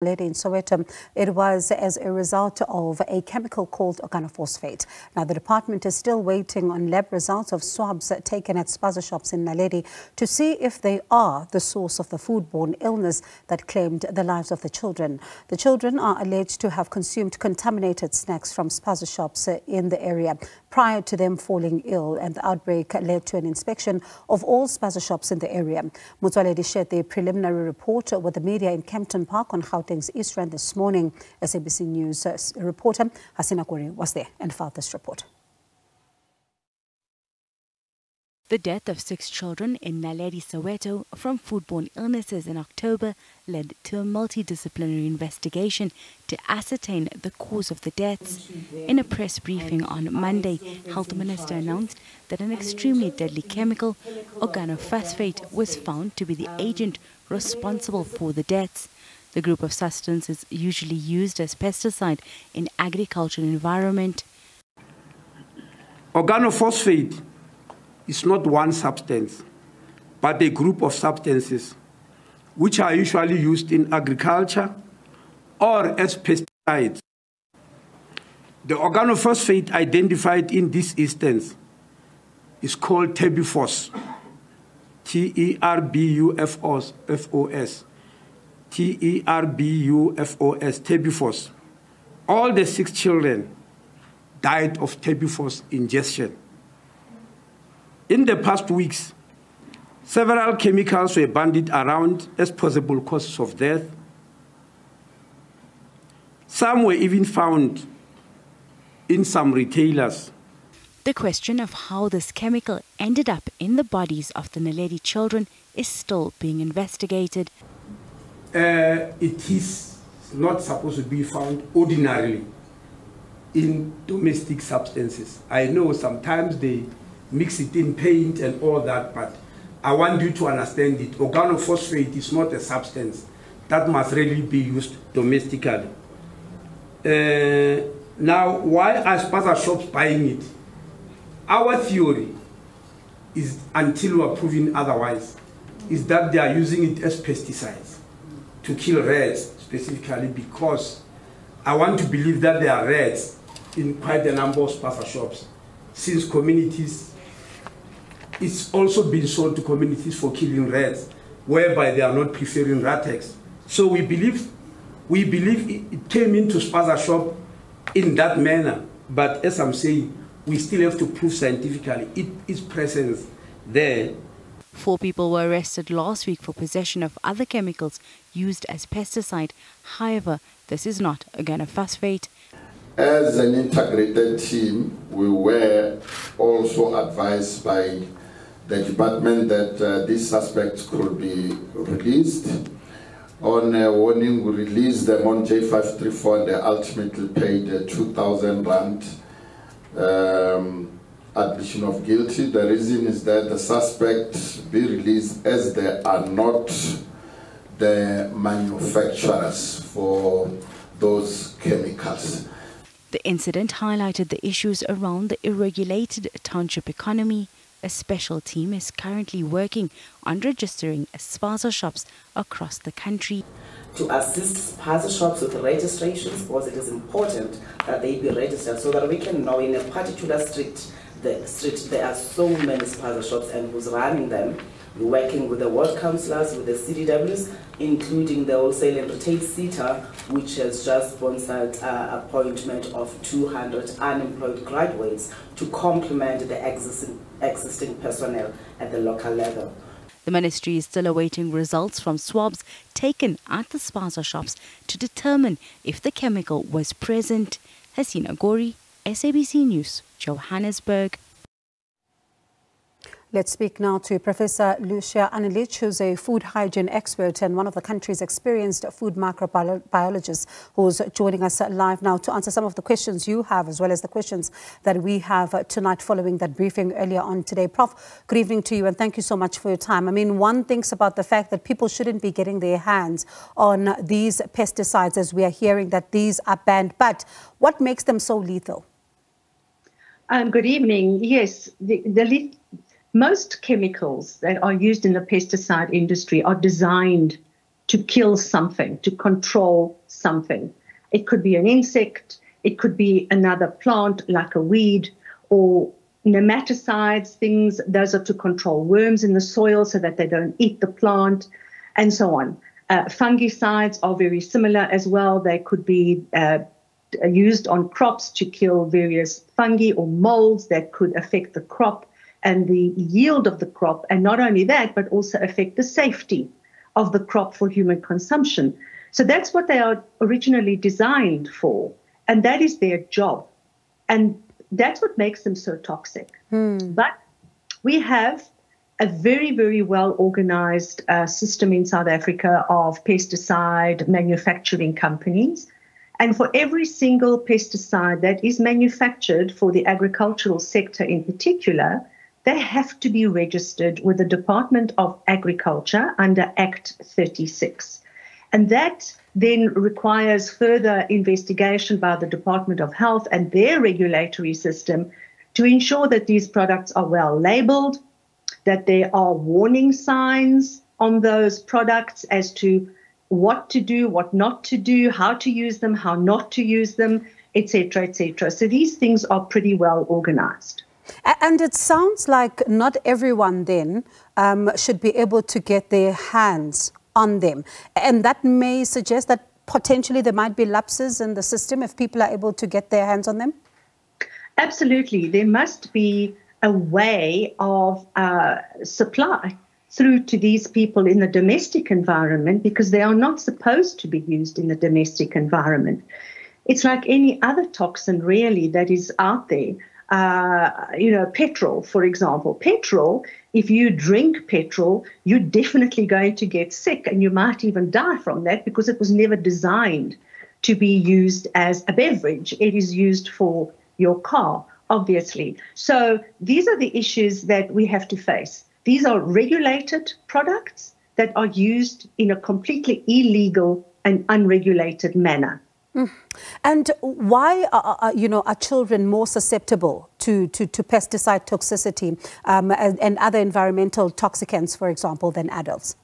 Naledi in Soweto, um, it was as a result of a chemical called organophosphate. Now, the department is still waiting on lab results of swabs taken at spaza shops in Naledi to see if they are the source of the foodborne illness that claimed the lives of the children. The children are alleged to have consumed contaminated snacks from spaza shops in the area prior to them falling ill, and the outbreak led to an inspection of all spaza shops in the area. Motsoaledi shared the preliminary report with the media in Kempton Park on Gauteng's East Rand this morning. SABC News uh, reporter Hasina Kori was there and filed this report. The death of six children in Naledi, Soweto from foodborne illnesses in October led to a multidisciplinary investigation to ascertain the cause of the deaths. In a press briefing on Monday, Health Minister announced that an extremely deadly chemical, organophosphate, was found to be the agent responsible for the deaths. The group of substances is usually used as pesticide in agricultural environment. Organophosphate is not one substance, but a group of substances which are usually used in agriculture or as pesticides. The organophosphate identified in this instance is called Terbufos, T E R B U F O S. T E R B U F O S, Terbufos. All the six children died of Terbufos ingestion. In the past weeks, several chemicals were bandied around as possible causes of death. Some were even found in some retailers. The question of how this chemical ended up in the bodies of the Naledi children is still being investigated uh, it is not supposed to be found ordinarily in domestic substances. I know sometimes they mix it in paint and all that, but I want you to understand it. Organophosphate is not a substance that must really be used domestically. Uh, now, why are spaza shops buying it? Our theory is, until we are proven otherwise, is that they are using it as pesticides to kill rats specifically because I want to believe that there are rats in quite a number of spaza shops since communities, it's also been sold to communities for killing rats whereby they are not preferring Ratex. So we believe, we believe it came into spaza shop in that manner. But as I'm saying, we still have to prove scientifically it, its presence there Four people were arrested last week for possession of other chemicals used as pesticide. However, this is not organophosphate. As an integrated team, we were also advised by the department that uh, these suspects could be released. On a warning, we released them on J534 and they ultimately paid uh, 2,000 rand. Um, admission of guilty. The reason is that the suspects be released as they are not the manufacturers for those chemicals. The incident highlighted the issues around the irregulated township economy. A special team is currently working on registering spaza shops across the country. To assist spaza shops with registrations because it is important that they be registered so that we can know in a particular street the street, there are so many spaza shops and who's running them. We're working with the ward councillors, with the CDWs, including the wholesale and retail SETA, which has just sponsored uh, appointment of 200 unemployed graduates to complement the existing, existing personnel at the local level. The ministry is still awaiting results from swabs taken at the spaza shops to determine if the chemical was present. Hasina Gori, SABC News, Johannesburg. Let's speak now to Professor Lucia Anelich, who's a food hygiene expert and one of the country's experienced food microbiologists, who's joining us live now to answer some of the questions you have, as well as the questions that we have tonight following that briefing earlier on today. Prof, good evening to you and thank you so much for your time. I mean, one thinks about the fact that people shouldn't be getting their hands on these pesticides as we are hearing that these are banned, but what makes them so lethal? Um, good evening. Yes, the, the, most chemicals that are used in the pesticide industry are designed to kill something, to control something. It could be an insect, it could be another plant like a weed, or nematicides, things, those are to control worms in the soil so that they don't eat the plant, and so on. Uh, fungicides are very similar as well. They could be uh, used on crops to kill various fungi or molds that could affect the crop and the yield of the crop. And not only that, but also affect the safety of the crop for human consumption. So that's what they are originally designed for. And that is their job. And that's what makes them so toxic. Hmm. But we have a very, very well organized uh, system in South Africa of pesticide manufacturing companies. And for every single pesticide that is manufactured for the agricultural sector in particular, they have to be registered with the Department of Agriculture under Act 36. And that then requires further investigation by the Department of Health and their regulatory system to ensure that these products are well labeled, that there are warning signs on those products as to what to do, what not to do, how to use them, how not to use them, etc., etc. So these things are pretty well organized. And it sounds like not everyone then um, should be able to get their hands on them. And that may suggest that potentially there might be lapses in the system if people are able to get their hands on them? Absolutely. There must be a way of uh, supply through to these people in the domestic environment because they are not supposed to be used in the domestic environment. It's like any other toxin, really, that is out there. Uh, you know, petrol, for example. Petrol, if you drink petrol, you're definitely going to get sick and you might even die from that because it was never designed to be used as a beverage. It is used for your car, obviously. So these are the issues that we have to face. These are regulated products that are used in a completely illegal and unregulated manner. Mm. And why are, you know, are children more susceptible to, to, to pesticide toxicity um, and, and, other environmental toxicants, for example, than adults?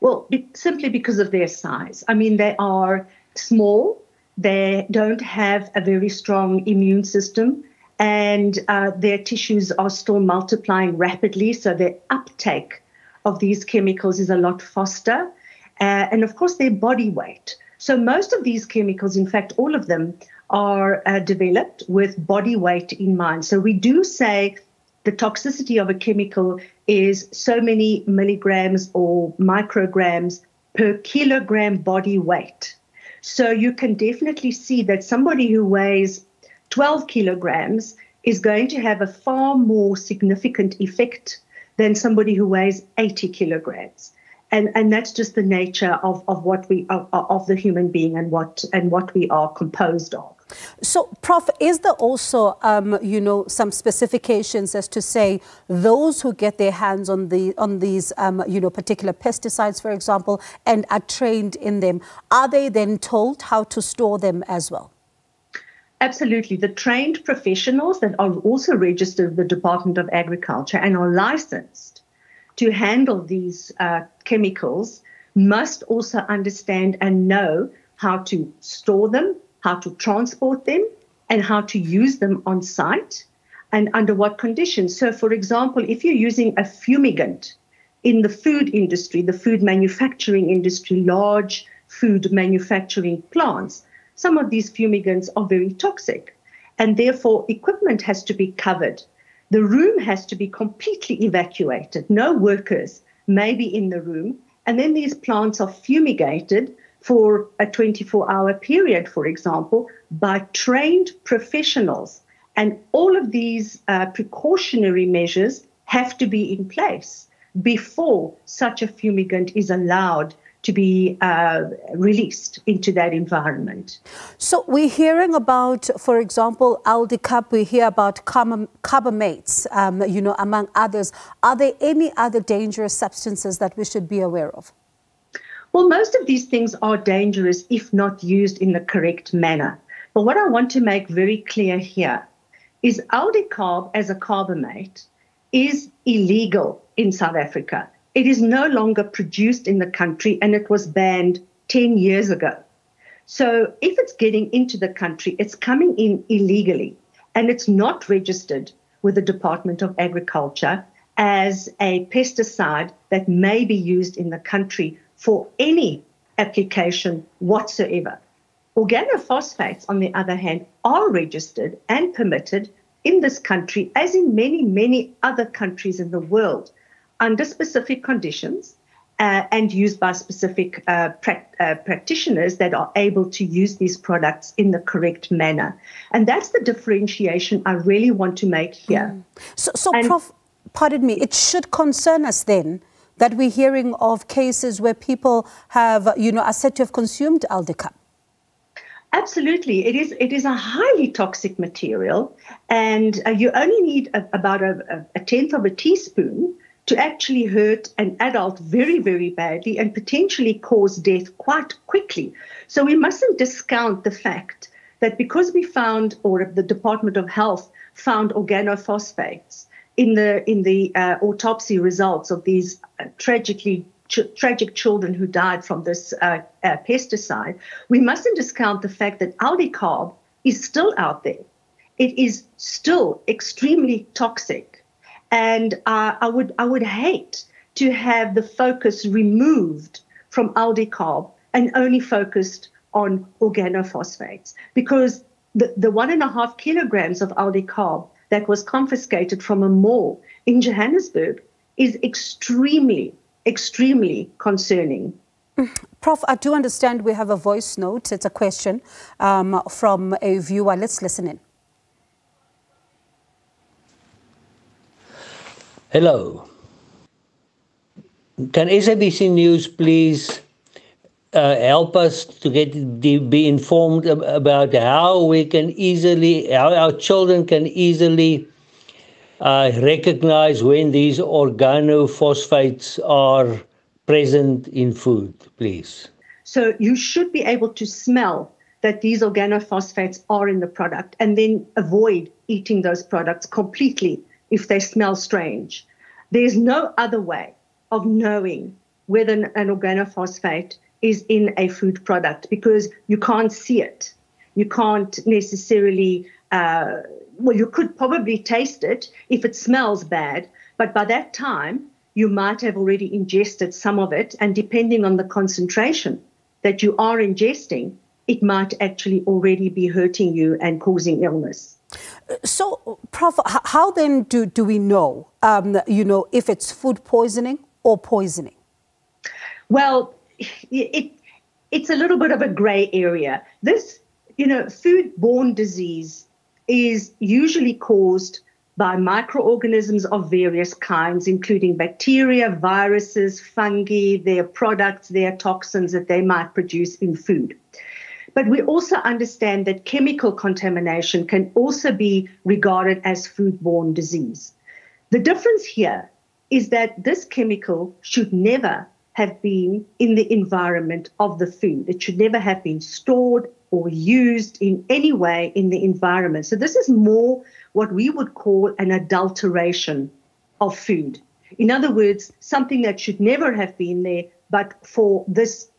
Well, be, simply because of their size. I mean, they are small, they don't have a very strong immune system, and uh, their tissues are still multiplying rapidly, so their uptake of these chemicals is a lot faster. Uh, and of course, their body weight. So most of these chemicals, in fact, all of them are uh, developed with body weight in mind. So we do say the toxicity of a chemical is so many milligrams or micrograms per kilogram body weight. So you can definitely see that somebody who weighs 12 kilograms is going to have a far more significant effect than somebody who weighs 80 kilograms and and that's just the nature of, of what we of, of the human being and what and what we are composed of. So, Prof, is there also, um, you know, some specifications as to say those who get their hands on the on these, um, you know, particular pesticides, for example, and are trained in them, are they then told how to store them as well? Absolutely. The trained professionals that are also registered with the Department of Agriculture and are licensed to handle these uh, chemicals must also understand and know how to store them, how to transport them, and how to use them on site and under what conditions. So, for example, if you're using a fumigant in the food industry, the food manufacturing industry, large food manufacturing plants, some of these fumigants are very toxic. And therefore, equipment has to be covered the room has to be completely evacuated. No workers may be in the room. And then these plants are fumigated for a 24 hour period, for example, by trained professionals. And all of these uh, precautionary measures have to be in place before such a fumigant is allowed to be uh, released into that environment. So we're hearing about, for example, Aldicarb, we hear about carbamates, um, you know, among others. Are there any other dangerous substances that we should be aware of? Well, most of these things are dangerous if not used in the correct manner. But what I want to make very clear here is aldicarb as a carbamate is illegal in South Africa it is no longer produced in the country and it was banned 10 years ago. So if it's getting into the country, it's coming in illegally and it's not registered with the Department of Agriculture as a pesticide that may be used in the country for any application whatsoever. Organophosphates, on the other hand, are registered and permitted in this country, as in many, many other countries in the world, under specific conditions uh, and used by specific uh, pra- uh, practitioners that are able to use these products in the correct manner. And that's the differentiation I really want to make here. Mm. So, so Prof, pardon me, it should concern us then that we're hearing of cases where people have, you know, are said to have consumed Aldicarb. Absolutely, it is. It is a highly toxic material, and uh, you only need a, about a, a tenth of a teaspoon to actually hurt an adult very, very badly and potentially cause death quite quickly. So we mustn't discount the fact that because we found, or the Department of Health found organophosphates in the in the uh, autopsy results of these uh, tragically ch- tragic children who died from this uh, uh pesticide, we mustn't discount the fact that Aldicarb is still out there. It is still extremely toxic and uh, I would I would hate to have the focus removed from Aldicarb and only focused on organophosphates because the, the one and a half kilograms of Aldicarb that was confiscated from a mall in Johannesburg is extremely, extremely concerning. Prof, I do understand we have a voice note. It's a question um, from a viewer. Let's listen in. Hello. Can SABC News please uh, help us to get be informed about how we can easily, how our children can easily uh, recognize when these organophosphates are present in food, please? So you should be able to smell that these organophosphates are in the product and then avoid eating those products completely if they smell strange. There's no other way of knowing whether an organophosphate is in a food product because you can't see it. You can't necessarily, uh, well, you could probably taste it if it smells bad, but by that time, you might have already ingested some of it, and depending on the concentration that you are ingesting, it might actually already be hurting you and causing illness. So, Prof, how then do, do we know, um, you know, if it's food poisoning or poisoning? Well, it, it's a little bit of a gray area. This, you know, food-borne disease is usually caused by microorganisms of various kinds, including bacteria, viruses, fungi, their products, their toxins that they might produce in food. But we also understand that chemical contamination can also be regarded as foodborne disease. The difference here is that this chemical should never have been in the environment of the food. It should never have been stored or used in any way in the environment. So, this is more what we would call an adulteration of food. In other words, something that should never have been there, but for this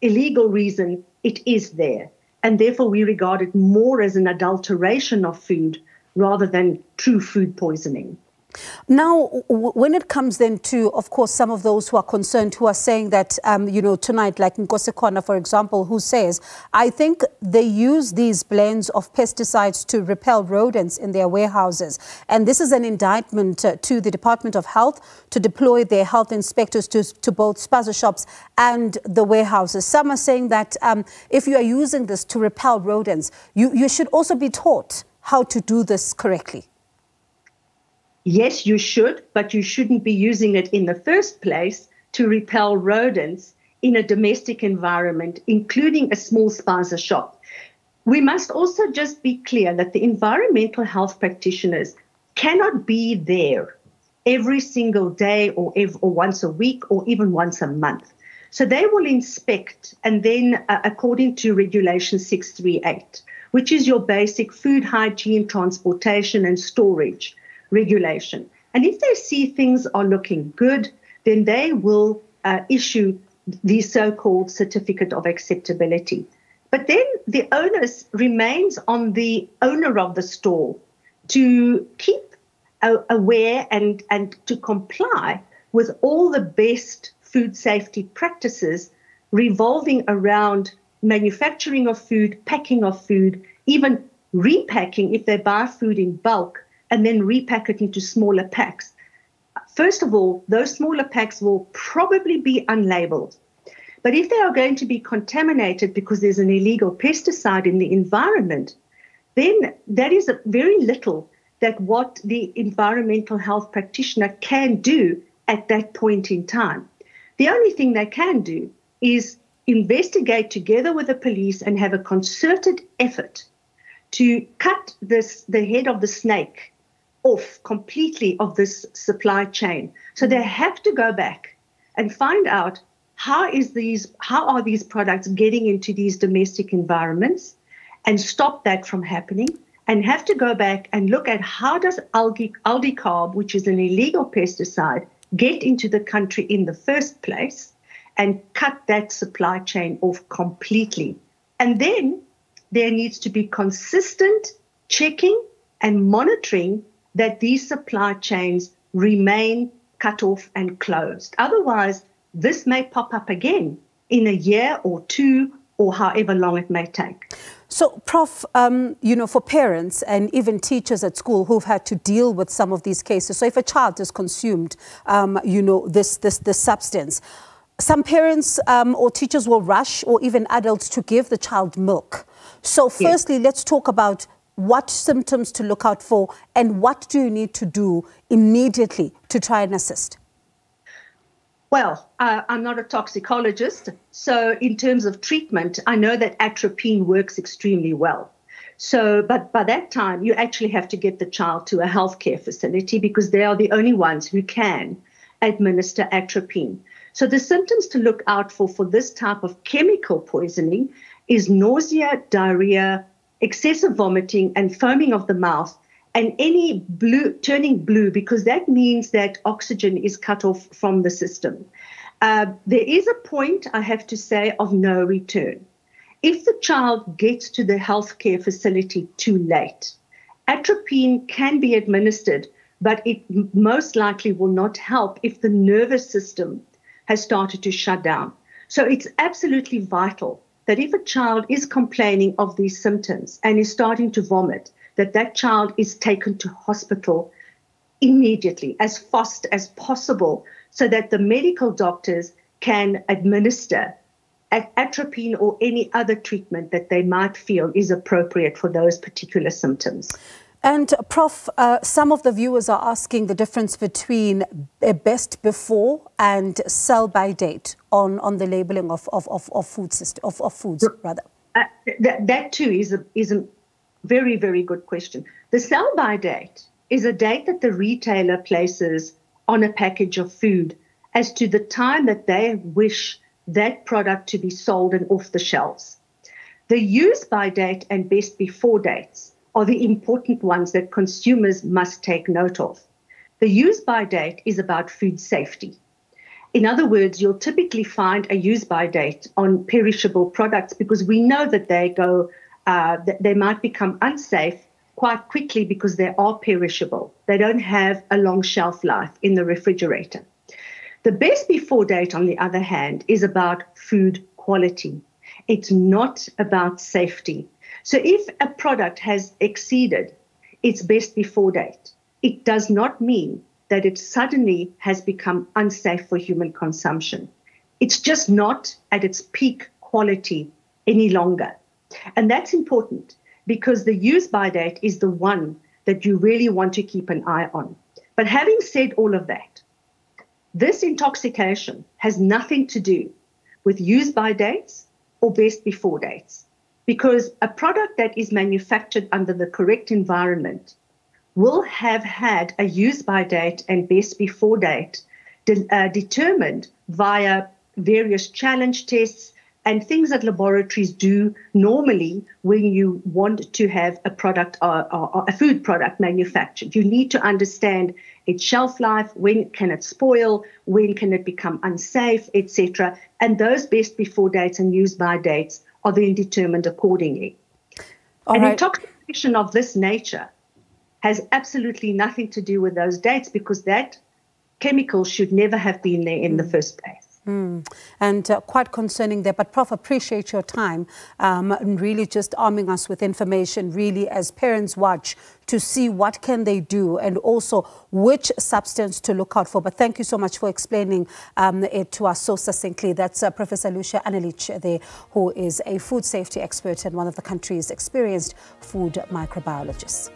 illegal reason, it is there. And therefore, we regard it more as an adulteration of food rather than true food poisoning. Now, when it comes then to, of course, some of those who are concerned, who are saying that, um, you know, tonight, like Nkosekona, for example, who says, I think they use these blends of pesticides to repel rodents in their warehouses. And this is an indictment uh, to the Department of Health to deploy their health inspectors to, to both spaza shops and the warehouses. Some are saying that um, if you are using this to repel rodents, you, you should also be taught how to do this correctly. Yes, you should, but you shouldn't be using it in the first place to repel rodents in a domestic environment, including a small spaza shop. We must also just be clear that the environmental health practitioners cannot be there every single day or, or once a week or even once a month. So they will inspect, and then, uh, according to Regulation 638, which is your basic food hygiene, transportation, and storage regulation. And if they see things are looking good, then they will uh, issue the so-called certificate of acceptability. But then the onus remains on the owner of the stall to keep aware and, and to comply with all the best food safety practices revolving around manufacturing of food, packing of food, even repacking if they buy food in bulk and then repack it into smaller packs. First of all, those smaller packs will probably be unlabeled. But if they are going to be contaminated because there's an illegal pesticide in the environment, then that is very little that what the environmental health practitioner can do at that point in time. The only thing they can do is investigate together with the police and have a concerted effort to cut this the head of the snake off completely of this supply chain. So they mm. have to go back and find out how is these how are these products getting into these domestic environments and stop that from happening and have to go back and look at how does algae, aldicarb, which is an illegal pesticide, get into the country in the first place and cut that supply chain off completely. And then there needs to be consistent checking and monitoring that these supply chains remain cut off and closed. Otherwise, this may pop up again in a year or two or however long it may take. So, Prof, um, you know, for parents and even teachers at school who've had to deal with some of these cases, so if a child is consumed, um, you know, this, this, this substance, some parents um, or teachers will rush or even adults to give the child milk. So firstly, yes. let's talk about what symptoms to look out for and what do you need to do immediately to try and assist? Well, uh, I'm not a toxicologist. So, in terms of treatment, I know that atropine works extremely well. So, but by that time, you actually have to get the child to a healthcare facility because they are the only ones who can administer atropine. So, the symptoms to look out for for this type of chemical poisoning is nausea, diarrhea, excessive vomiting, and foaming of the mouth, and any blue turning blue because that means that oxygen is cut off from the system. Uh, there is a point, I have to say, of no return. If the child gets to the healthcare facility too late, atropine can be administered, but it most likely will not help if the nervous system has started to shut down. So it's absolutely vital that if a child is complaining of these symptoms and is starting to vomit, that that child is taken to hospital immediately, as fast as possible, so that the medical doctors can administer atropine or any other treatment that they might feel is appropriate for those particular symptoms. And Prof, uh, some of the viewers are asking the difference between a best before and sell by date on, on the labeling of, of, of, of food system, of, of foods rather. Uh, that, that too is a, is a very, very good question. The sell by date is a date that the retailer places on a package of food as to the time that they wish that product to be sold and off the shelves. The use by date and best before dates are the important ones that consumers must take note of. The use by date is about food safety. In other words, you'll typically find a use by date on perishable products because we know that they go, uh, that they might become unsafe quite quickly because they are perishable. They don't have a long shelf life in the refrigerator. The best before date, on the other hand, is about food quality. It's not about safety. So if a product has exceeded its best before date, it does not mean that it suddenly has become unsafe for human consumption. It's just not at its peak quality any longer. And that's important because the use by date is the one that you really want to keep an eye on. But having said all of that, this intoxication has nothing to do with use by dates or best before dates because a product that is manufactured under the correct environment will have had a use by date and best before date de- uh, determined via various challenge tests and things that laboratories do normally when you want to have a product or, or, or, a food product manufactured. You need to understand its shelf life, when can it spoil, when can it become unsafe, etc. And those best before dates and use by dates are then determined accordingly. All and right. intoxication of this nature has absolutely nothing to do with those dates because that chemical should never have been there in mm. the first place. Mm. And uh, quite concerning there. But, Prof, appreciate your time um, and really just arming us with information, really, as parents watch to see what can they do and also which substance to look out for. But thank you so much for explaining um, it to us so succinctly. That's uh, Professor Lucia Anelich there, who is a food safety expert and one of the country's experienced food microbiologists.